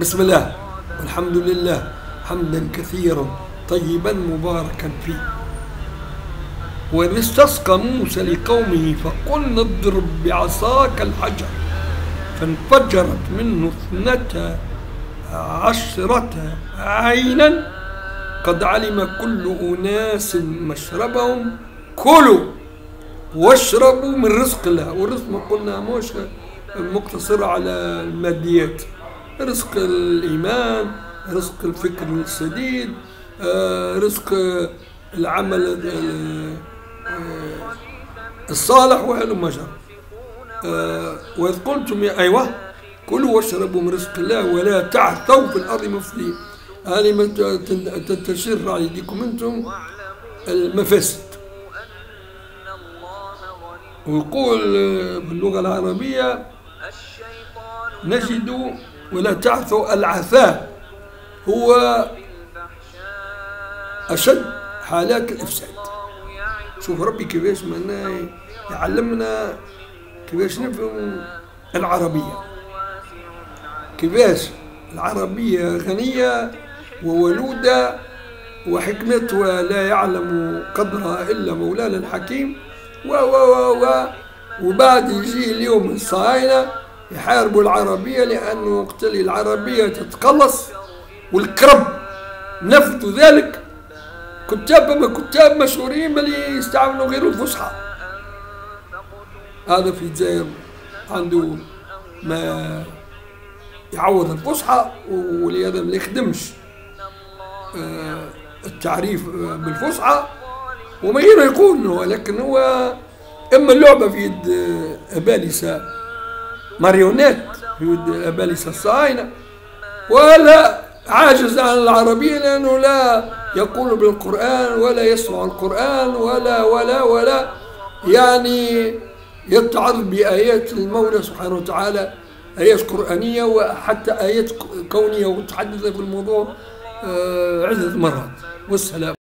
بسم الله. والحمد لله. حمدا كثيرا. طيبا مباركا فيه. وإذ استسقى موسى لقومه فقلنا اضرب بعصاك الحجر. فانفجرت منه اثنتا عشرة عينا. قد علم كل أناس مشربهم. كلوا واشربوا من رزق الله. والرزق ما قلنا مش مقتصر على الماديات. رزق الإيمان رزق الفكر السديد آه، رزق العمل آه، الصالح وهلم جرى آه، وإذ قلتم يا أيوه كلوا واشربوا من رزق الله ولا تعثوا في الأرض مفسدين. هذه ما ت- تشير على أنتم المفاسد ويقول باللغة العربية نجد ولا تعثوا العثاء هو أشد حالات الإفساد. شوف ربي كيفاش معناه يعلمنا كيفاش نفهم العربية. كيفاش العربية غنية وولودة وحكمتها لا يعلم قدرها إلا مولانا الحكيم. و و و و وبعد يجي اليوم الصهاينة يحاربوا العربية لأنه وقت اللي العربية تتقلص والكرب. نفذوا ذلك كتاب كتاب مشهورين بل يستعملوا غير الفصحى هذا في الجزائر عنده ما يعوض الفصحى ولهذا ما يخدمش آه، التعريف آه، بالفصحى وما غيره يقول لكن هو إما اللعبة في يد آه، ابالسه ماريونيت في يد ابالسه الصهاينه ولا عاجز عن العربية لأنه لا يقول بالقرآن ولا يسمع القرآن ولا ولا ولا. يعني يتعظ بآيات المولى سبحانه وتعالى آيات قرآنية وحتى آيات كونية وتحدث في الموضوع آه، عدة مرات. والسلام.